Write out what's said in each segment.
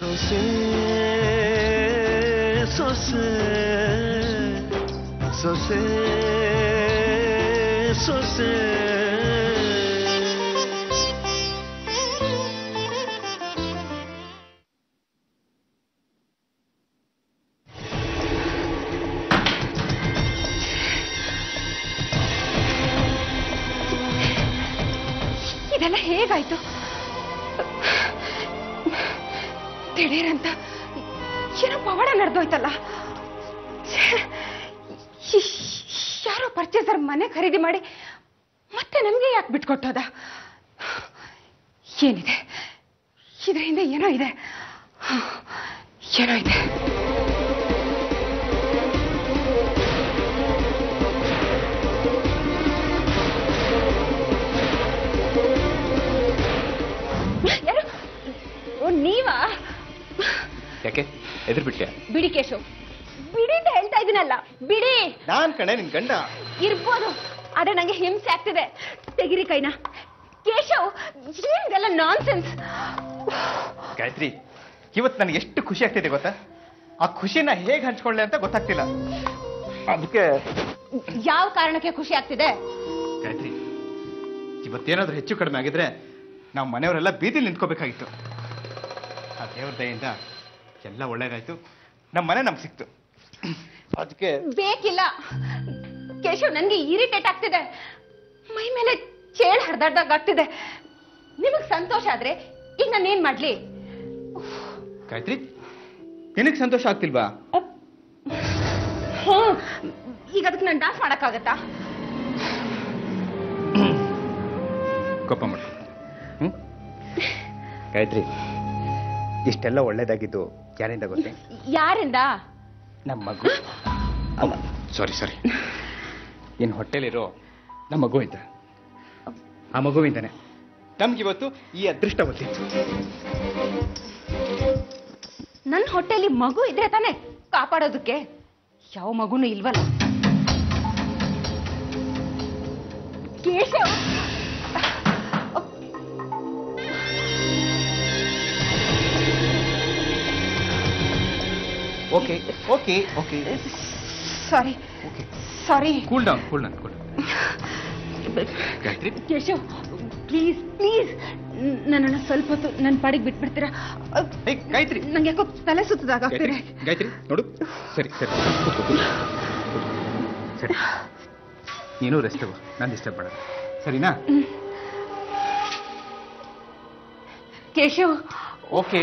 ಸೊಸೆ ಸೊಸೆ ಸೊಸೆ ಸೊಸೆ ಇದೆಲ್ಲ ಹೇಗಾಯ್ತು ದಿಢೀರಂತ ಛೇ, ಯಾರೋ ಪರ್ಚೇಸರ್ ಮನೆ ಖರೀದಿ ಮಾಡಿ ಮತ್ತೆ ನಮಗೆ ಯಾಕೆ ಬಿಟ್ಕೊಟ್ಟೋದ? ಏನಿದೆ? ಇದ್ರ ಹಿಂದೆ ಏನೋ ಇದೆ. ಏನೋ ಇದೆ. ಓ, ನೀವಾ? ಯಾಕೆ? ಎದುರು ಬಿಟ್ಟೆ ಬಿಡಿ ಕೇಶವ್ ಬಿಡಿ ಅಂತ ಹೇಳ್ತಾ ಇದೀನಲ್ಲ. ಬಿಡಿ. ನಾನ್ ಕಣೆ ನಿನ್ ಗಂಡ. ಇರ್ಬೋದು. ಆದ್ರೆ ನಂಗೆ ಹಿಂಸೆ ಆಗ್ತಿದೆ. ತೆಗಿರಿ ಕೈನ. ಕೇಶವ್ ಜೀವನದೆಲ್ಲ ನಾನ್ ಸೆನ್ಸ್ ಗಾಯತ್ರಿ ಇವತ್ತು ನನಗೆ ಎಷ್ಟು ಖುಷಿ ಆಗ್ತಿದೆ ಗೊತ್ತಾ? ಆ ಖುಷಿನ ಹೇಗೆ ಹಂಚ್ಕೊಳ್ಳೆ ಅಂತ ಗೊತ್ತಾಗ್ತಿಲ್ಲ. ಅದಕ್ಕೆ ಯಾವ ಕಾರಣಕ್ಕೆ ಖುಷಿ ಆಗ್ತಿದೆ? ಗಾಯತ್ರಿ ಇವತ್ತೇನಾದ್ರೂ ಹೆಚ್ಚು ಕಡಿಮೆ ಆಗಿದ್ರೆ ನಾವು ಮನೆಯವರೆಲ್ಲ ಬೀದಿಲಿ ನಿಂತ್ಕೋಬೇಕಾಗಿತ್ತು. ಆ ದೇವ್ರ ದಯಿಂದ ಎಲ್ಲ ಒಳ್ಳೇದಾಯ್ತು. ನಮ್ಮ ಮನೆ ನಮ್ಗೆ ಸಿಕ್ತು. ಅದಕ್ಕೆ ಬೇಕಿಲ್ಲ. ಕೇಶವ್ ನನ್ಗೆ ಇರಿಟೇಟ್ ಆಗ್ತಿದೆ. ಮೈ ಮೇಲೆ ಚೇಳ್ ಹರಿದಾಡ್ದಾಗ ಆಗ್ತಿದೆ. ನಿಮಗ್ ಸಂತೋಷ ಆದ್ರೆ ಈಗ ನಾನು ಏನ್ ಮಾಡ್ಲಿ? ಗಾಯತ್ರಿ ನಿನಗ್ ಸಂತೋಷ ಆಗ್ತಿಲ್ವಾ? ಹ್ಮ್ ಈಗ ಅದಕ್ಕೆ ನಾನು ಡಾನ್ಸ್ ಮಾಡಕ್ಕಾಗತ್ತಾ? ಕೋಪ ಮಾಡು ಗಾಯತ್ರಿ ಇಷ್ಟೆಲ್ಲ ಒಳ್ಳೇದಾಗಿದ್ದು ಯಾರಿಂದ ಗೊತ್ತೆ? ಯಾರಿಂದ? ನಮ್ಮ ಮಗು. ಸಾರಿ ಸಾರಿ ನಿನ್ನ ಹೊಟ್ಟೆಲಿರೋ ನಮ್ಮ ಮಗು ಇದ್ದ. ಆ ಮಗುವಿಂದಾನೆ. ನಮ್ಗಿವತ್ತು ಈ ಅದೃಷ್ಟ ಗೊತ್ತಿತ್ತು. ನನ್ನ ಹೊಟ್ಟೆಲಿ ಮಗು ಇದ್ರೆ ತಾನೆ ಕಾಪಾಡೋದಕ್ಕೆ. ಯಾವ ಮಗುನೂ ಇಲ್ವಲ್ಲ? Keshav! Okay okay okay sorry okay sorry cool down cool down cool Gayatri Keshav please please ನನ್ನನ್ನು ಸ್ವಲ್ಪ ಹೊತ್ತು ನನ್ನ ಪಾಡಿಗೆ ಬಿಟ್ಬಿಡ್ತೀರಾ? ಗಾಯತ್ರಿ. ನಂಗೆ ಯಾಕೋ ತಲೆ ಸುತ್ತದಾಗ ಗಾಯತ್ರಿ ಗಾಯತ್ರಿ ನೋಡು. ಸರಿ ಸರಿ. ಸರಿ. ನೀನು ರೆಸ್ಟ್ ತಗೋ. ನಾನು ಡಿಸ್ಟರ್ಬ್ ಮಾಡ ಸರಿನಾ? ಕೇಶವ್ ಓಕೆ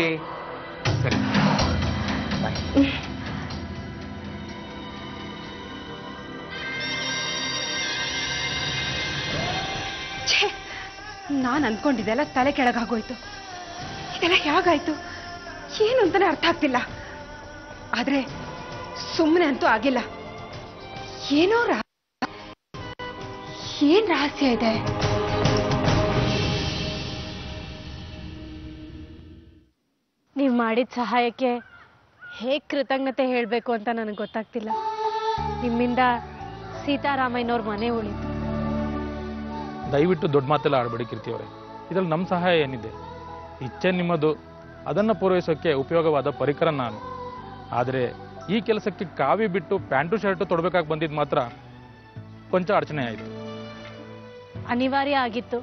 ನಾನು ಅಂದ್ಕೊಂಡಿದ್ದೆಲ್ಲ ತಲೆ ಕೆಳಗಾಗೋಯ್ತು. ಇದೆಲ್ಲ ಹೇಗಾಯ್ತು ಏನು ಅಂತಾನೆ ಅರ್ಥ ಆಗ್ತಿಲ್ಲ. ಆದ್ರೆ ಸುಮ್ಮನೆ ಅಂತೂ ಆಗಿಲ್ಲ. ಏನೋ ಏನ್ ರಹಸ್ಯ ಇದೆ? ನೀವು ಮಾಡಿದ ಸಹಾಯಕ್ಕೆ ಹೇಗ್ ಕೃತಜ್ಞತೆ ಹೇಳಬೇಕು ಅಂತ ನನಗೆ ಗೊತ್ತಾಗ್ತಿಲ್ಲ. ನಿಮ್ಮಿಂದ ಸೀತಾರಾಮಯ್ಯನವ್ರ ಮನೆ ಉಳಿತು. ದಯವಿಟ್ಟು ದೊಡ್ಡ ಮಾತೆಲ್ಲ ಆಡಬೇಡಿ ಕೀರ್ತಿ ಅವರೇ. ಇದ್ರಲ್ಲಿ ನಮ್ಮ ಸಹಾಯ ಏನಿದೆ? ಇಚ್ಛೆ ನಿಮ್ಮದು. ಅದನ್ನು ಪೂರೈಸೋಕ್ಕೆ ಉಪಯೋಗವಾದ ಪರಿಕರ ನಾನು. ಆದರೆ ಈ ಕೆಲಸಕ್ಕೆ ಕಾವಿ ಬಿಟ್ಟು ಪ್ಯಾಂಟು ಶರ್ಟು ತೊಡಬೇಕಾಗಿ ಬಂದಿದ್ದು ಮಾತ್ರ ಕೊಂಚ ಅಡಚಣೆ ಆಯಿತು. ಅನಿವಾರ್ಯ ಆಗಿತ್ತು.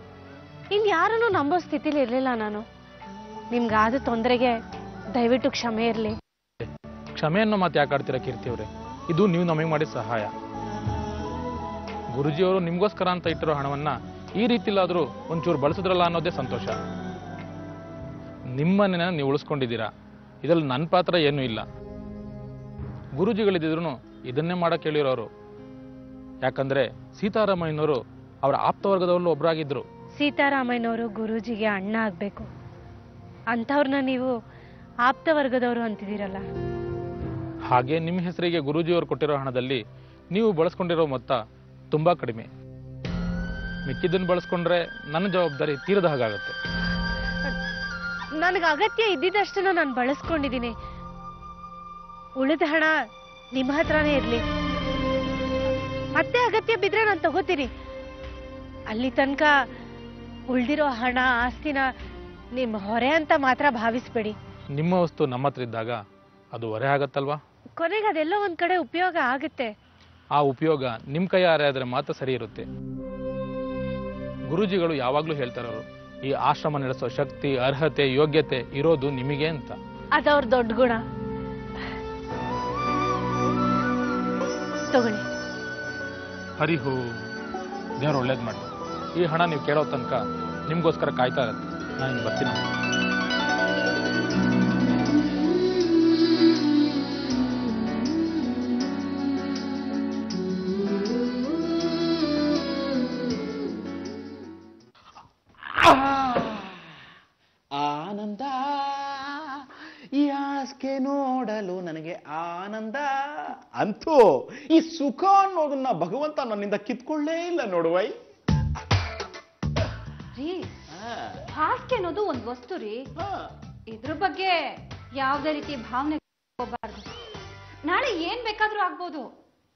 ಇನ್ನು ಯಾರನ್ನೂ ನಂಬೋ ಸ್ಥಿತಿಲಿ ಇರಲಿಲ್ಲ ನಾನು. ನಿಮ್ಗಾದ ತೊಂದರೆಗೆ ದಯವಿಟ್ಟು ಕ್ಷಮೆ ಇರಲಿ. ಕ್ಷಮೆಯನ್ನು ಮಾತು ಯಾಕೆ ಆಡ್ತೀರಾ ಕೀರ್ತಿ ಅವರೇ? ಇದು ನೀವು ನಮಗೆ ಮಾಡಿದ ಸಹಾಯ. ಗುರುಜಿಯವರು ನಿಮಗೋಸ್ಕರ ಅಂತ ಇಟ್ಟಿರೋ ಹಣವನ್ನ ಈ ರೀತಿಲಾದರೂ ಒಂಚೂರು ಬಳಸಿದ್ರಲ್ಲ ಅನ್ನೋದೇ ಸಂತೋಷ. ನಿಮ್ಮನ್ನ ನೀವು ಉಳಿಸ್ಕೊಂಡಿದ್ದೀರಾ? ಇದರಲ್ಲಿ ನನ್ನ ಪಾತ್ರ ಏನೂ ಇಲ್ಲ. ಗುರುಜಿಗಳಿದ್ದಿದ್ರು ಇದನ್ನೇ ಮಾಡಕ್ಕೆ ಹೇಳಿರೋರು. ಯಾಕಂದ್ರೆ ಸೀತಾರಾಮಯ್ಯನವರು ಅವರ ಆಪ್ತವರ್ಗದವರಲ್ಲೂ ಒಬ್ಬರಾಗಿದ್ರು ಸೀತಾರಾಮಯ್ಯನವರು ಗುರೂಜಿಗೆ ಅಣ್ಣ ಆಗಬೇಕು. ಅಂಥವ್ರನ್ನ ನೀವು ಆಪ್ತ ವರ್ಗದವರು ಅಂತಿದ್ದೀರಲ್ಲ. ಹಾಗೆ ನಿಮ್ಮ ಹೆಸರಿಗೆ ಗುರೂಜಿಯವರು ಕೊಟ್ಟಿರೋ ಹಣದಲ್ಲಿ ನೀವು ಬಳಸ್ಕೊಂಡಿರೋ ಮೊತ್ತ ತುಂಬಾ ಕಡಿಮೆ. ಮಿಕ್ಕಿದ್ದನ್ನು ಬಳಸ್ಕೊಂಡ್ರೆ ನನ್ನ ಜವಾಬ್ದಾರಿ ತೀರದ ಹಾಗಾಗುತ್ತೆ. ನನಗೆ ಅಗತ್ಯ ಇದ್ದಿದ್ದಷ್ಟನ್ನು ನಾನು ಬಳಸ್ಕೊಂಡಿದ್ದೀನಿ. ಉಳಿದ ಹಣ ನಿಮ್ಮ ಹತ್ರನೇ ಇರಲಿ. ಮತ್ತೆ ಅಗತ್ಯ ಬಿದ್ರೆ ನಾನು ತಗೋತೀನಿ. ಅಲ್ಲಿ ತನಕ ಉಳ್ದಿರೋ ಹಣ ಆಸ್ತಿನ ನಿಮ್ಮ ಹೊರೆ ಅಂತ ಮಾತ್ರ ಭಾವಿಸ್ಬೇಡಿ. ನಿಮ್ಮ ವಸ್ತು ನಮ್ಮ ಹತ್ರ ಇದ್ದಾಗ ಅದು ಹೊರೆ ಆಗತ್ತಲ್ವಾ? ಕೊನೆಗೆ ಅದೆಲ್ಲ ಒಂದ್ ಕಡೆ ಉಪಯೋಗ ಆಗುತ್ತೆ. ಆ ಉಪಯೋಗ ನಿಮ್ಮ ಕೈಯಾರೆ ಆದರೆ ಮಾತ್ರ ಸರಿ ಇರುತ್ತೆ. ಗುರೂಜಿಗಳು ಯಾವಾಗಲೂ ಹೇಳ್ತಾರೋ ಈ ಆಶ್ರಮ ನಡೆಸೋ ಶಕ್ತಿ ಅರ್ಹತೆ ಯೋಗ್ಯತೆ ಇರೋದು ನಿಮಗೆ ಅಂತ. ಅದವ್ರ ದೊಡ್ಡ ಗುಣ. ತಗೊಳ್ಳಿ. ಹರಿಹು ದೇವ್ರು ಒಳ್ಳೇದು ಮಾಡಿ. ಈ ಹಣ ನೀವು ಕೇಳೋ ತನಕ ನಿಮ್ಗೋಸ್ಕರ ಕಾಯ್ತಾ ಇರತ್ತೆ. ನಾನು ಬರ್ತೀನಿ. ಸುಖ ಅನ್ನೋದನ್ನ ಭಗವಂತ ನನ್ನಿಂದ ಕಿತ್ಕೊಳ್ಳೇ ಇಲ್ಲ ನೋಡುವೈ ರೀ ಹಾಸಿಗೆ ಅನ್ನೋದು ಒಂದ್ ವಸ್ತು ರೀ. ಇದ್ರ ಬಗ್ಗೆ ಯಾವ್ದೇ ರೀತಿ ಭಾವನೆ ಹೋಗ್ಬಾರ್ದು ನಾಳೆ ಏನ್ ಬೇಕಾದ್ರೂ ಆಗ್ಬೋದು.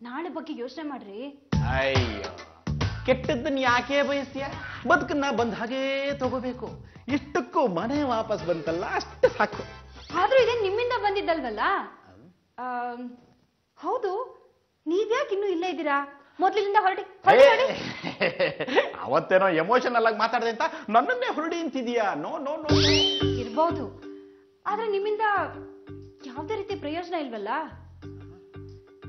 ನಾಳೆ ಬಗ್ಗೆ ಯೋಚನೆ ಮಾಡ್ರಿ. ಅಯ್ಯೋ ಕೆಟ್ಟದ್ದನ್ನ ಯಾಕೆ ಬಯಸ್ತೀಯ? ಬದುಕನ್ನ ಬಂದ ಹಾಗೇ ತಗೋಬೇಕು. ಇಷ್ಟಕ್ಕೂ ಮನೆ ವಾಪಸ್ ಬಂತಲ್ಲ ಅಷ್ಟು ಸಾಕು. ಆದ್ರೂ ಇದೇ ನಿಮ್ಮಿಂದ ಬಂದಿದ್ದಲ್ವಲ್ಲ? ಆ, ಹೌದು ನೀವ್ಯಾಕೆ ಇನ್ನೂ ಇಲ್ಲೇ ಇದ್ದೀರಾ? ಮೊದ್ಲಿಂದ ಹೊರಡಿ ಹೊರಡಿ ಹೊರಡಿ. ಅವತ್ತೇನೋ ಎಮೋಷನಲ್ ಆಗಿ ಮಾತಾಡ್ದೆ ಅಂತ ನನ್ನನ್ನೇ ಹೊರಡಿ ಅಂತಿದೀಯಾ ನೋ ನೋ ನೋ ಇರ್ಬೋದು. ಆದ್ರೆ ನಿಮ್ಮಿಂದ ಯಾವ್ದೇ ರೀತಿ ಪ್ರಯೋಜನ ಇಲ್ವಲ್ಲ?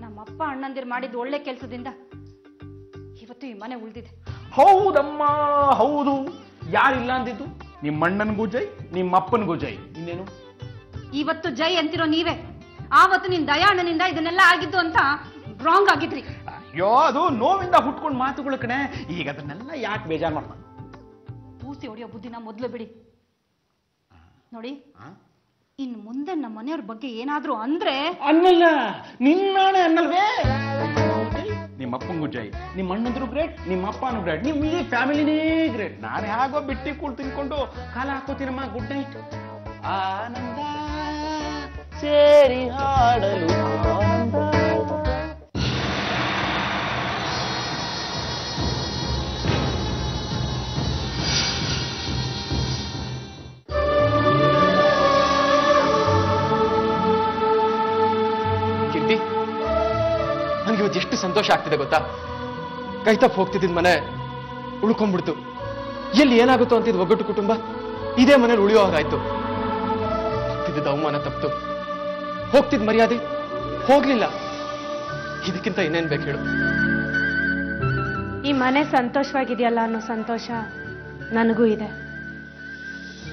ನಮ್ಮಪ್ಪ ಅಣ್ಣಂದಿರ್ ಮಾಡಿದ ಒಳ್ಳೆ ಕೆಲ್ಸದಿಂದ ಇವತ್ತು ಈ ಮನೆ ಉಳ್ದಿದೆ. ಹೌದಮ್ಮ ಹೌದು. ಯಾರಿಲ್ಲ ಅಂದಿದ್ದು? ನಿಮ್ಮ ಅಣ್ಣನಿಗೂ ಜೈ ನಿಮ್ಮ ಅಪ್ಪನಿಗೂ ಜೈ ಇನ್ನೇನು? ಇವತ್ತು ಜೈ ಅಂತಿರೋ ನೀವೇ. ಆವತ್ತು ನಿನ್ ದಯಾ ಅಣ್ಣನಿಂದ ಇದನ್ನೆಲ್ಲ ಆಗಿದ್ದು ಅಂತ ರಾಂಗ್ ಆಗಿದ್ರಿ. ಅಯ್ಯೋ ಅದು ನೋವಿಂದ ಹುಟ್ಕೊಂಡು ಮಾತುಗಳು ಕಣೆ. ಈಗ ಅದನ್ನೆಲ್ಲ ಯಾಕೆ ಬೇಜಾರು ಮಾಡ್ತಾನೆ ಪೂಸಿ ಹೊಡೆಯೋ ಬುದ್ಧಿನ ಮೊದ್ಲು ಬಿಡಿ. ನೋಡಿ ಇನ್ ಮುಂದೆ ನಮ್ಮ ಮನೆಯವ್ರ ಬಗ್ಗೆ ಏನಾದ್ರೂ ಅಂದ್ರೆ ಅನ್ನಲ್ಲ ನಿನ್ನಾಣೆ ಅನ್ನಲ್ವೇ? ನಿಮ್ಮ ಅಪ್ಪಂಗೂ ಜೈ ನಿಮ್ಮ ಅಣ್ಣಂದ್ರು ಗ್ರೇಟ್ ನಿಮ್ಮ ಅಪ್ಪನೂ ಗ್ರೇಟ್ ನಿಮ್ಮ ಇಡೀ ಫ್ಯಾಮಿಲಿನೇ ಗ್ರೇಟ್ ನಾನು ಹೇಗೋ ಬಿಟ್ಟಿ ಕೂಳ್ ತಿನ್ಕೊಂಡು ಕಾಲ ಹಾಕೋತೀನಮ್ಮ ಗುಡ್ ನೈಟ್ ಆನಂದ ಸೇರಿ ಹಾಡಲು. ಆಗ್ತಿದೆ ಗೊತ್ತಾ? ಕೈ ತಪ್ಪು ಹೋಗ್ತಿದ್ದ ಮನೆ ಉಳ್ಕೊಂಡ್ಬಿಡ್ತು. ಎಲ್ಲಿ ಏನಾಗುತ್ತೋ ಅಂತಿದ್ ಒಗ್ಗಟ್ಟು ಕುಟುಂಬ ಇದೇ ಮನೇಲಿ ಉಳಿಯೋ ಹಾಗಾಯ್ತು. ಆಗ್ತಿದ್ದ ಅವಮಾನ ತಪ್ಪಿತು ಹೋಗ್ತಿದ್ ಮರ್ಯಾದೆ ಹೋಗ್ಲಿಲ್ಲ. ಇದಕ್ಕಿಂತ ಇನ್ನೇನ್ ಬೇಕು ಹೇಳು? ಈ ಮನೆ ಸಂತೋಷವಾಗಿದೆಯಲ್ಲ ಅನ್ನೋ ಸಂತೋಷ ನನಗೂ ಇದೆ.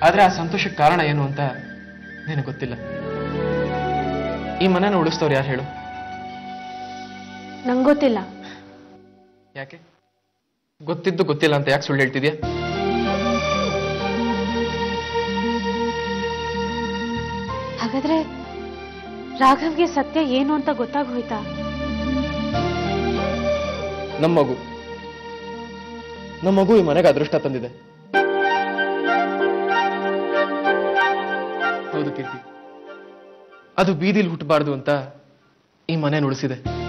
ಆದ್ರೆ ಆ ಸಂತೋಷಕ್ಕೆ ಕಾರಣ ಏನು ಅಂತ ನಿನಗೆ ಗೊತ್ತಿಲ್ಲ. ಈ ಮನೆನ ಉಳಿಸ್ತವ್ರು ಯಾರು ಹೇಳು? ನಂಗೊತ್ತಿಲ್ಲ ಯಾಕೆ? ಗೊತ್ತಿದ್ದು ಗೊತ್ತಿಲ್ಲ ಅಂತ ಯಾಕೆ ಸುಳ್ಳು ಹೇಳ್ತಿದ್ಯಾ? ಹಾಗಾದ್ರೆ ರಾಘವ್ಗೆ ಸತ್ಯ ಏನು ಅಂತ ಗೊತ್ತಾಗೋಯ್ತಾ ನಮ್ಮ ಮಗು. ನಮ್ಮ ಮಗು ಈ ಮನೆಗೆ ಅದೃಷ್ಟ ತಂದಿದೆ. ಹೌದು ಕೀರ್ತಿ. ಅದು ಬೀದಿಲಿ ಹುಟ್ಟಬಾರ್ದು ಅಂತ ಈ ಮನೆ ಉಳಿಸಿದೆ.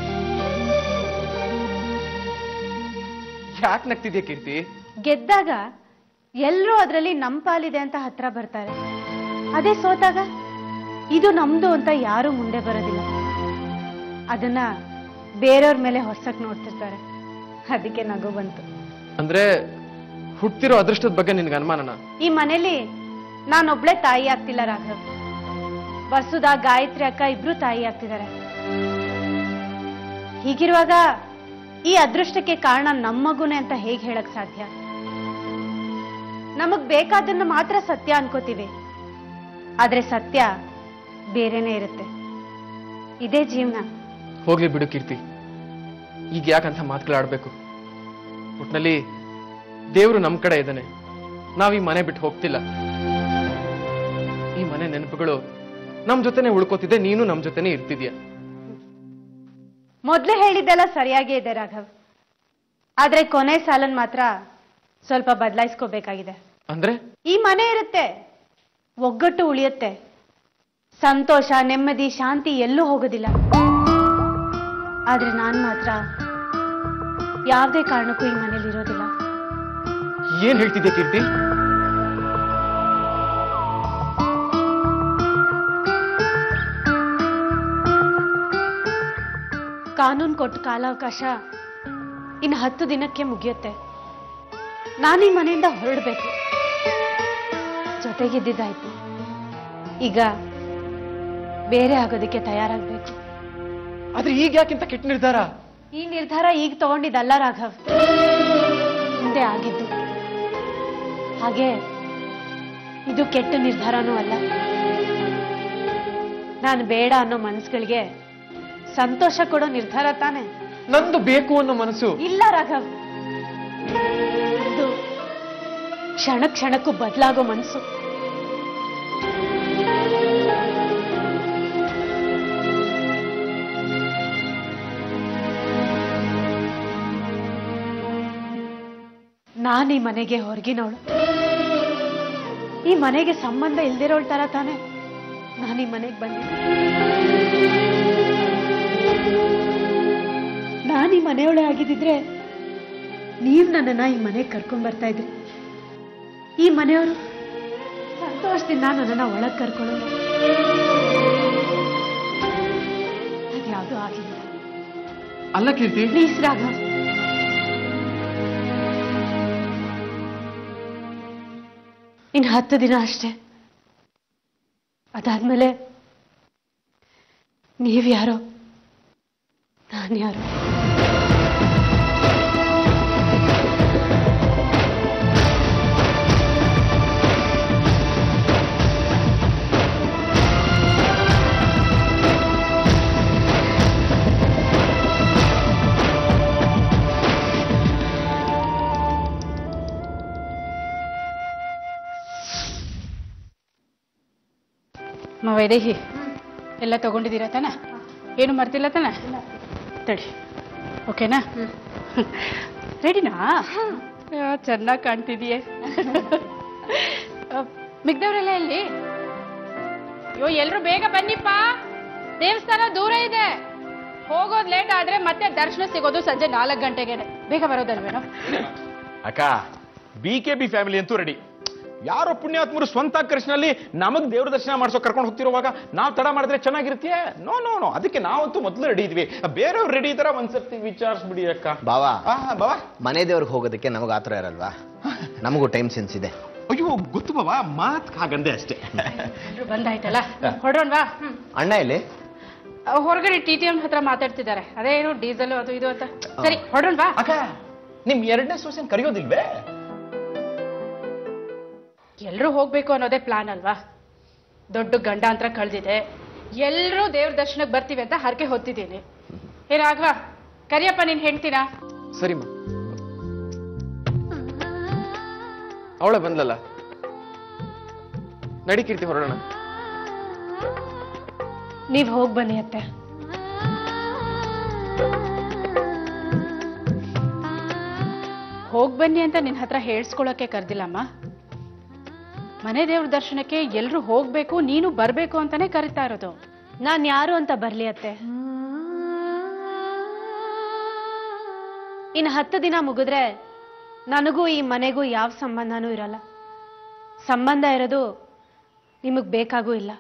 ಯಾಕೆ ನಗ್ತಿದ್ಯಾ ಕೀರ್ತಿ? ಗೆದ್ದಾಗ ಎಲ್ಲರೂ ಅದರಲ್ಲಿ ನಮ್ಮ ಪಾಲಿದೆ ಅಂತ ಹತ್ರ ಬರ್ತಾರೆ. ಅದೇ ಸೋತಾಗ? ಇದು ನಮ್ದು ಅಂತ ಯಾರು ಮುಂದೆ ಬರೋದಿಲ್ಲ. ಅದನ್ನ ಬೇರೆಯವ್ರ ಮೇಲೆ ಹೊಸಕ್ ನೋಡ್ತಿರ್ತಾರೆ. ಅದಕ್ಕೆ ನಗು ಬಂತು. ಅಂದ್ರೆ ಹುಟ್ಟಿರೋ ಅದೃಷ್ಟದ ಬಗ್ಗೆ ನಿನ್ಗೆ ಅನುಮಾನನ? ಈ ಮನೇಲಿ ನಾನೊಬ್ಳೆ ತಾಯಿ ಆಗ್ತಿಲ್ಲ ರಾಘವ್. ವಸುದ ಗಾಯತ್ರಿ ಅಕ್ಕ ಇಬ್ರು ತಾಯಿ ಆಗ್ತಿದ್ದಾರೆ. ಹೀಗಿರುವಾಗ ಈ ಅದೃಷ್ಟಕ್ಕೆ ಕಾರಣ ನಮ್ಮ ಮಗುನೇ ಅಂತ ಹೇಗೆ ಹೇಳಕ್ ಸಾಧ್ಯ? ನಮಗ್ ಬೇಕಾದನ್ನ ಮಾತ್ರ ಸತ್ಯ ಅನ್ಕೋತೀವಿ. ಆದ್ರೆ ಸತ್ಯ ಬೇರೆನೆ ಇರುತ್ತೆ. ಇದೇ ಜೀವನ. ಹೋಗ್ಲಿ ಬಿಡು ಕೀರ್ತಿ. ಈಗ ಯಾಕಂತ ಮಾತುಗಳಾಡ್ಬೇಕು ಒಟ್ನಲ್ಲಿ ದೇವ್ರು ನಮ್ ಕಡೆ ಇದ್ದಾನೆ ನಾವ್ ಈ ಮನೆ ಬಿಟ್ಟು ಹೋಗ್ತಿಲ್ಲ. ಈ ಮನೆ ನೆನಪುಗಳು ನಮ್ ಜೊತೆನೆ ಉಳ್ಕೋತಿದೆ ನೀನು ನಮ್ ಜೊತೆನೆ ಇರ್ತಿದ್ಯಾ? ಮೊದ್ಲೇ ಹೇಳಿದ್ದೆಲ್ಲ ಸರಿಯಾಗೇ ಇದೆ ರಾಘವ್. ಆದ್ರೆ ಕೊನೆ ಸಾಲನ್ ಮಾತ್ರ ಸ್ವಲ್ಪ ಬದಲಾಯಿಸ್ಕೋಬೇಕಾಗಿದೆ. ಅಂದ್ರೆ? ಈ ಮನೆ ಇರುತ್ತೆ. ಒಗ್ಗಟ್ಟು ಉಳಿಯುತ್ತೆ. ಸಂತೋಷ ನೆಮ್ಮದಿ ಶಾಂತಿ ಎಲ್ಲೂ ಹೋಗೋದಿಲ್ಲ. ಆದ್ರೆ ನಾನ್ ಮಾತ್ರ ಯಾವುದೇ ಕಾರಣಕ್ಕೂ ಈ ಮನೇಲಿ ಇರೋದಿಲ್ಲ. ಏನ್ ಹೇಳ್ತಿದ್ದೆ ಕೀರ್ತಿ? ಕಾನೂನು ಕೊಟ್ಟ ಕಾಲಾವಕಾಶ ಇನ್ನು ಹತ್ತು ದಿನಕ್ಕೆ ಮುಗಿಯುತ್ತೆ. ನಾನೀ ಮನೆಯಿಂದ ಹೊರಡಬೇಕು. ಜೊತೆಗಿದ್ದಿದ್ದಾಯ್ತು. ಈಗ ಬೇರೆ ಆಗೋದಕ್ಕೆ ತಯಾರಾಗಬೇಕು. ಆದ್ರೆ ಈಗ ಯಾಕಿಂತ ಕೆಟ್ಟ ನಿರ್ಧಾರ? ಈ ನಿರ್ಧಾರ ಈಗ ತಗೊಂಡಿದ್ದಲ್ಲ ರಾಘವ್. ಮುಂದೆ ಆಗಿದ್ದು. ಹಾಗೆ ಇದು ಕೆಟ್ಟ ನಿರ್ಧಾರನೂ ಅಲ್ಲ. ನಾನು ಬೇಡ ಅನ್ನೋ ಮನಸ್ಸುಗಳಿಗೆ ಸಂತೋಷ ಕೊಡೋ ನಿರ್ಧಾರ ತಾನೆ? ನಂದು ಬೇಕು ಅನ್ನೋ ಮನಸ್ಸು. ಇಲ್ಲ ರಾಘವ್. ಕ್ಷಣ ಕ್ಷಣಕ್ಕೂ ಬದಲಾಗೋ ಮನಸ್ಸು. ನಾನು ಈ ಮನೆಗೆ ಹೊರಗಿನವಳು. ಈ ಮನೆಗೆ ಸಂಬಂಧ ಇಲ್ದಿರೋಳ್ ತರ ತಾನೆ. ನಾನು ಈ ಮನೆಗೆ ಬಂದಿದ್ದೆ. ನಾನು ಈ ಮನೆಯೊಳೆ ಆಗಿದ್ದಿದ್ರೆ ನೀವು ನನ್ನನ್ನ ಈ ಮನೆಗೆ ಕರ್ಕೊಂಡು ಬರ್ತಾ ಇದ್ರಿ. ಈ ಮನೆಯವರು ಸಂತೋಷದಿಂದ ನನ್ನನ್ನ ಒಳಗೆ ಕರ್ಕೊಳ್ಳೋ ಅದ್ಯಾವುದೂ ಆಗಿಲ್ಲ. ಅಲ್ಲ ಕೀರ್ತಿ. ಪ್ಲೀಸ್ ರಾಘವ್. ಇನ್ನು ಹತ್ತು ದಿನ ಅಷ್ಟೇ. ಅದಾದ್ಮೇಲೆ ನೀವ್ಯಾರೋ ನಾನು ಯಾರೋ ವೈದೇಹಿ ಎಲ್ಲ ತಗೊಂಡಿದ್ದೀರಾ ತಾನ? ಏನು ಮರ್ತಿಲ್ಲ ತಾನ? ತಡಿ ಓಕೆನಾ? ರೆಡಿನಾ? ಚೆನ್ನಾಗಿ ಕಾಣ್ತಿದೀಯೇ. ಮಿಗ್ದವ್ರೆಲ್ಲ ಎಲ್ಲಿ? ಅಯ್ಯೋ ಎಲ್ರು ಬೇಗ ಬನ್ನಿಪ್ಪ. ದೇವಸ್ಥಾನ ದೂರ ಇದೆ. ಹೋಗೋದು ಲೇಟ್ ಆದ್ರೆ ಮತ್ತೆ ದರ್ಶನ ಸಿಗೋದು ಸಂಜೆ ನಾಲ್ಕು ಗಂಟೆಗೆ ಬೇಗ ಬರೋದಲ್ವೇನೋ? ಅಕ್ಕ ಬಿ ಕೆ ಬಿ ಫ್ಯಾಮಿಲಿ ಅಂತೂ ರೆಡಿ ಯಾರೋ ಪುಣ್ಯಾತ್ಮರು ಸ್ವಂತ ಕೃಷ್ಣಲ್ಲಿ ನಮಗೆ ದೇವ್ರ ದರ್ಶನ ಮಾಡ್ಸೋ ಕರ್ಕೊಂಡು ಹೋಗ್ತಿರುವಾಗ ನಾವು ತಡ ಮಾಡಿದ್ರೆ ಚೆನ್ನಾಗಿರುತ್ತೆ? ನೋ ನೋ ನೋ ಅದಕ್ಕೆ ನಾವಂತೂ ಮೊದಲು ರೆಡಿ ಇದ್ವಿ. ಬೇರೆಯವ್ರು ರೆಡಿ ಇದಾರ ಒಂದ್ಸರ್ತಿ ವಿಚಾರಿಸ್ಬಿಡಿ ಅಕ್ಕ. ಬಾವಾ ಆ, ಬಾವಾ. ಮನೆ ದೇವ್ರಿಗೆ ಹೋಗೋದಕ್ಕೆ ನಮಗೆ ಆತರ ಇರಲ್ವಾ? ನಮಗೂ ಟೈಮ್ ಸೆನ್ಸ್ ಇದೆ. ಅಯ್ಯೋ ಗೊತ್ತು ಬಾವಾ ಮಾತ್ ಹಾಗಂದೆ ಅಷ್ಟೇ. ಬಂದಾಯ್ತಲ್ಲ? ಹೊರಡೋಣವಾ ಅಣ್ಣ ಇಲ್ಲಿ ಹೊರಗಡೆ ಟಿ ಟಿ ಎಂ ಹತ್ರ ಮಾತಾಡ್ತಿದ್ದಾರೆ. ಅದೇನು ಡೀಸೆಲ್ ಅದು ಇದು ಅಂತ? ಸರಿ ಹೊರಡೋಣವಾ ಅಕ್ಕ ನಿಮ್ ಎರಡನೇ ಸೊಸೆನ್ ಕರೆಯೋದಿಲ್ವೇ? ಎಲ್ರೂ ಹೋಗಬೇಕು ಅನ್ನೋದೇ ಪ್ಲಾನ್ ಅಲ್ವಾ? ದೊಡ್ಡ ಗಂಡಾಂತರ ಕಳ್ದಿದೆ. ಎಲ್ಲರೂ ದೇವ್ರ ದರ್ಶನಕ್ಕೆ ಬರ್ತೀವಿ ಅಂತ ಹರಕೆ ಹೊತ್ತಿದ್ದೀನಿ. ಏನಾಗ್ವಾ? ಕರಿಯಪ್ಪ ನೀನ್ ಹೆಂಡ್ತೀನಾ? ಸರಿಮ್ಮ. ಅವಳೆ ಬಂದ್ಲಲ್ಲ? ನಡಿ ಕೀರ್ತಿ ಹೊರಡೋಣ. ನೀವ್ ಹೋಗ್ ಬನ್ನಿ ಅತ್ತೆ. ಹೋಗ್ ಬನ್ನಿ ಅಂತ ನಿನ್ ಹತ್ರ ಹೇಳ್ಸ್ಕೊಳಕ್ಕೆ ಕರ್ದಿಲ್ಲಮ್ಮ. ಮನೆ ದೇವ್ರ ದರ್ಶನಕ್ಕೆ ಎಲ್ಲರೂ ಹೋಗ್ಬೇಕು, ನೀನು ಬರ್ಬೇಕು ಅಂತಾನೆ ಕರಿತಾ ಇರೋದು. ನಾನ್ ಯಾರು ಅಂತ ಬರ್ಲಿ ಅತ್ತೆ. ಇನ್ನು ಹತ್ತು ದಿನ ಮುಗಿದ್ರೆ ನನಗೂ ಈ ಮನೆಗೂ ಯಾವ ಸಂಬಂಧನೂ ಇರಲ್ಲ. ಸಂಬಂಧ ಇರೋದು ನಿಮಗ್ ಬೇಕಾಗೂ ಇಲ್ಲ.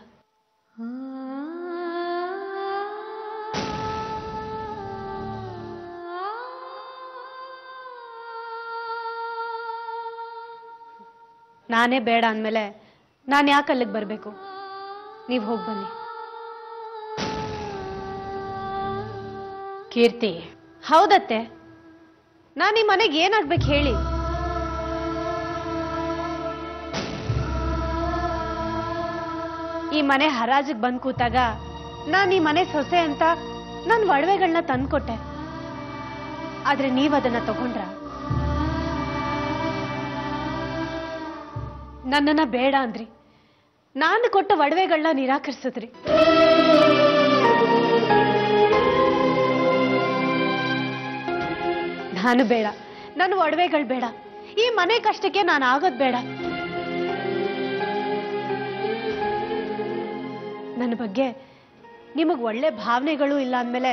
ನಾನೇ ಬೇಡ ಅಂದಮೇಲೆ ನಾನು ಯಾಕೆ ಅಲ್ಲಿಗೆ ಬರಬೇಕು? ನೀವು ಹೋಗಿ ಬನ್ನಿ. ಕೀರ್ತಿ. ಹೌದತ್ತೆ. ನಾನು ಈ ಮನೆಗೆ ಏನಾಗ್ಬೇಕು ಹೇಳಿ? ಈ ಮನೆ ಹರಾಜಿಗೆ ಬಂದು ಕೂತಾಗ ನಾನು ಈ ಮನೆ ಸೊಸೆ ಅಂತ ನನ್ನ ಒಡವೆಗಳನ್ನ ತಂದ್ಕೊಟ್ಟೆ. ಆದ್ರೆ ನೀವು ಅದನ್ನು ತಗೊಂಡ್ರ? ನನ್ನನ್ನ ಬೇಡ ಅಂದ್ರಿ. ನಾನು ಕೊಟ್ಟ ಒಡವೆಗಳನ್ನ ನಿರಾಕರಿಸಿದ್ರಿ. ನಾನು ಬೇಡ. ನನ್ನ ಒಡವೆಗಳು ಬೇಡ. ಈ ಮನೆ ಕಷ್ಟಕ್ಕೆ ನಾನು ಆಗೋದ್ ಬೇಡ. ನನ್ನ ಬಗ್ಗೆ ನಿಮಗೆ ಒಳ್ಳೆ ಭಾವನೆಗಳು ಇಲ್ಲ ಅಂದಮೇಲೆ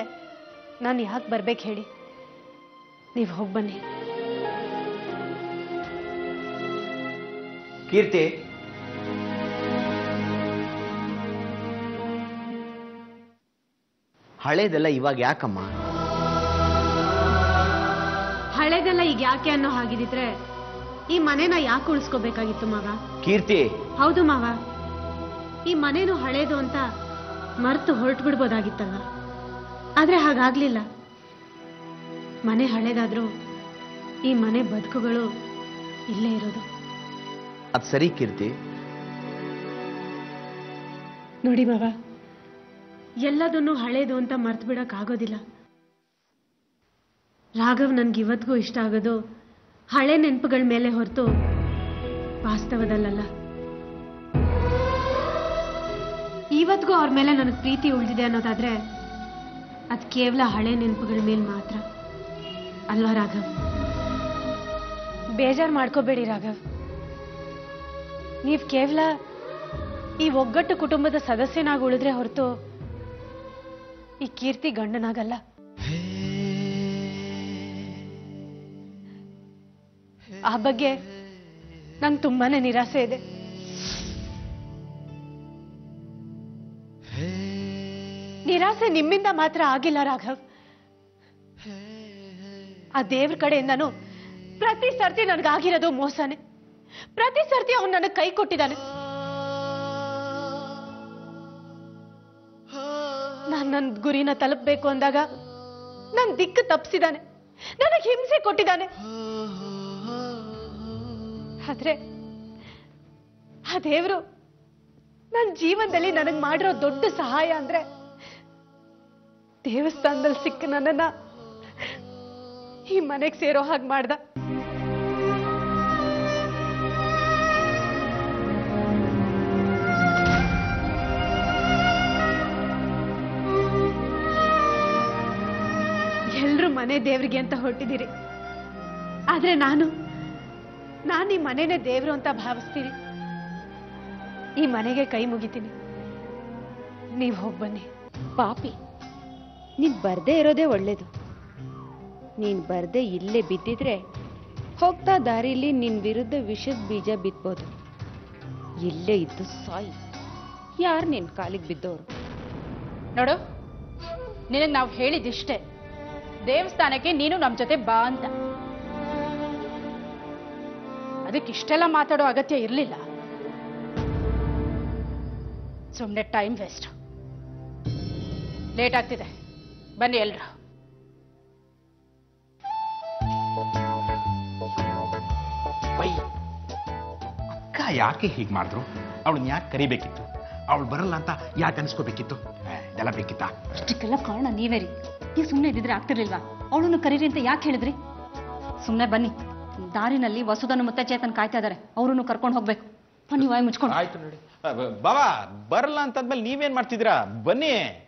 ನಾನು ಯಾಕೆ ಬರ್ಬೇಕು ಹೇಳಿ? ನೀವು ಹೋಗಿ ಬನ್ನಿ. ಕೀರ್ತಿ. ಹಳೇದೆಲ್ಲ ಇವಾಗ ಯಾಕಮ್ಮ? ಹಳೇದೆಲ್ಲ ಈಗ ಯಾಕೆ ಅನ್ನೋ ಹಾಗಿದ್ರೆ ಈ ಮನೆನ ಯಾಕೆ ಉಳಿಸ್ಕೋಬೇಕಾಗಿತ್ತು ಮಾವ? ಕೀರ್ತಿ. ಹೌದು ಮಾವ. ಈ ಮನೇನು ಹಳೇದು ಅಂತ ಮರ್ತು ಹೊರಟು ಬಿಡ್ಬೋದಾಗಿತ್ತಲ್ಲ ಆದ್ರೆ ಹಾಗಾಗ್ಲಿಲ್ಲ. ಮನೆ ಹಳೇದಾದ್ರೂ ಈ ಮನೆ ಬದುಕುಗಳು ಇಲ್ಲೇ ಇರೋದು. ಅದು ಸರಿ ಕೀರ್ತಿ. ನೋಡಿ ಮಾವ. ಎಲ್ಲದನ್ನು ಹಳೇದು ಅಂತ ಮರ್ತು ಬಿಡಕ್ ಆಗೋದಿಲ್ಲ. ರಾಘವ್ ನನ್ಗೆ ಇವತ್ತಿಗೂ ಇಷ್ಟ ಆಗೋದು ಹಳೆ ನೆನಪುಗಳ ಮೇಲೆ ಹೊರತು ವಾಸ್ತವದಲ್ಲ ಇವತ್ತಿಗೂ ಅವ್ರ ಮೇಲೆ ನನಗೆ ಪ್ರೀತಿ ಉಳಿದಿದೆ ಅನ್ನೋದಾದ್ರೆ ಅದು ಕೇವಲ ಹಳೆ ನೆನಪುಗಳ ಮೇಲೆ ಮಾತ್ರ. ಅಲ್ವಾ ರಾಘವ್? ಬೇಜಾರು ಮಾಡ್ಕೋಬೇಡಿ ರಾಘವ್. ನೀವು ಕೇವಲ ಈ ಒಗ್ಗಟ್ಟು ಕುಟುಂಬದ ಸದಸ್ಯನಾಗಿ ಉಳಿದ್ರೆ ಹೊರತು ಈ ಕೀರ್ತಿ ಗಂಡನಾಗಲ್ಲ. ಆ ಬಗ್ಗೆ ನಂಗೆ ತುಂಬಾನೇ ನಿರಾಸೆ ಇದೆ. ನಿರಾಸೆ ನಿಮ್ಮಿಂದ ಮಾತ್ರ ಆಗಿಲ್ಲ ರಾಘವ್. ಆ ದೇವ್ರ ಕಡೆಯಿಂದನೂ ಪ್ರತಿ ಸರ್ತಿ ನನಗಾಗಿರೋದು ಮೋಸನೇ. ಪ್ರತಿ ಸರ್ತಿ ಅವನು ನನಗೆ ಕೈ ಕೊಟ್ಟಿದ್ದಾನೆ. ನಾನು ನನ್ನ ಗುರಿನ ತಲುಪಬೇಕು ಅಂದಾಗ ನನ್ನ ದಿಕ್ಕು ತಪ್ಪಿಸಿದ್ದಾನೆ ನನಗೆ ಹಿಂಸೆ ಕೊಟ್ಟಿದ್ದಾನೆ. ಆದ್ರೆ ಆ ದೇವರು ನನ್ನ ಜೀವನದಲ್ಲಿ ನನಗೆ ಮಾಡಿರೋ ದೊಡ್ಡ ಸಹಾಯ ಅಂದ್ರೆ ದೇವಸ್ಥಾನದಲ್ಲಿ ಸಿಕ್ಕ ನನ್ನನ್ನ ಈ ಮನೆಗೆ ಸೇರೋ ಹಾಗೆ ಮಾಡ್ದ. ಮನೆ ದೇವ್ರಿಗೆ ಅಂತ ಹೊರಟಿದ್ದೀರಿ. ಆದ್ರೆ ನಾನು ನಾನು ಈ ಮನೆನೇ ದೇವ್ರು ಅಂತ ಭಾವಿಸ್ತೀನಿ ಈ ಮನೆಗೆ ಕೈ ಮುಗಿತೀನಿ. ನೀವು ಹೋಗಿ ಬನ್ನಿ. ಪಾಪಿ ನೀನ್ ಬರ್ದೇ ಇರೋದೇ ಒಳ್ಳೇದು. ನೀನ್ ಬರ್ದೇ ಇಲ್ಲೇ ಬಿದ್ದಿದ್ರೆ ಹೋಗ್ತಾ ದಾರಿಲಿ ನಿನ್ ವಿರುದ್ಧ ವಿಷದ ಬೀಜ ಬಿತ್ಬೋದು. ಇಲ್ಲೇ ಇದ್ದು ಸಾಯಿ. ಯಾರು ನಿನ್ ಕಾಲಿಗೆ ಬಿದ್ದವರು ನೋಡು ನಿನಗೆ ನಾವು ಹೇಳಿದಿಷ್ಟೇ. ದೇವಸ್ಥಾನಕ್ಕೆ ನೀನು ನಮ್ಮ ಜೊತೆ ಬಾ ಅಂತ. ಅದಕ್ಕೆ ಇಷ್ಟೆಲ್ಲ ಮಾತಾಡೋ ಅಗತ್ಯ ಇರಲಿಲ್ಲ. ಸುಮ್ಮನೆ ಟೈಮ್ ವೇಸ್ಟ್ ಲೇಟ್ ಆಗ್ತಿದೆ. ಬನ್ನಿ ಎಲ್ರು. ಅಕ್ಕ ಯಾಕೆ ಹೀಗೆ ಮಾಡಿದ್ರು? ಅವಳನ್ನ ಯಾಕೆ ಕರಿಬೇಕಿತ್ತು? ಅವಳು ಬರಲ್ಲ ಅಂತ ಯಾಕೆ ಅನ್ಸ್ಕೋಬೇಕಿತ್ತು? ಬೇಕಿತ್ತಾ? ಅಷ್ಟಕ್ಕೆಲ್ಲ ಕಾರಣ ನೀವೇ ರೀ. ನೀವು ಸುಮ್ಮನೆ ಇದ್ದಿದ್ರೆ ಆಗ್ತಿರ್ಲಿಲ್ವಾ? ಅವಳನ್ನು ಕರೀರಿ ಅಂತ ಯಾಕೆ ಹೇಳಿದ್ರಿ? ಸುಮ್ಮನೆ ಬನ್ನಿ. ದಾರಿನಲ್ಲಿ ವಸುದನ ಮತ್ತೆ ಚೇತನ್ ಕಾಯ್ತಾ ಇದ್ದಾರೆ. ಅವರನ್ನು ಕರ್ಕೊಂಡು ಹೋಗ್ಬೇಕು. ಬನ್ನಿ, ವಾಯ್ ಮುಚ್ಕೊಂಡು. ಆಯ್ತು ನೋಡಿ. ಬಾಬಾ ಬರಲ್ಲ ಅಂತಂದ್ಮೇಲೆ ನೀವೇನ್ ಮಾಡ್ತಿದ್ದೀರಾ? ಬನ್ನಿ.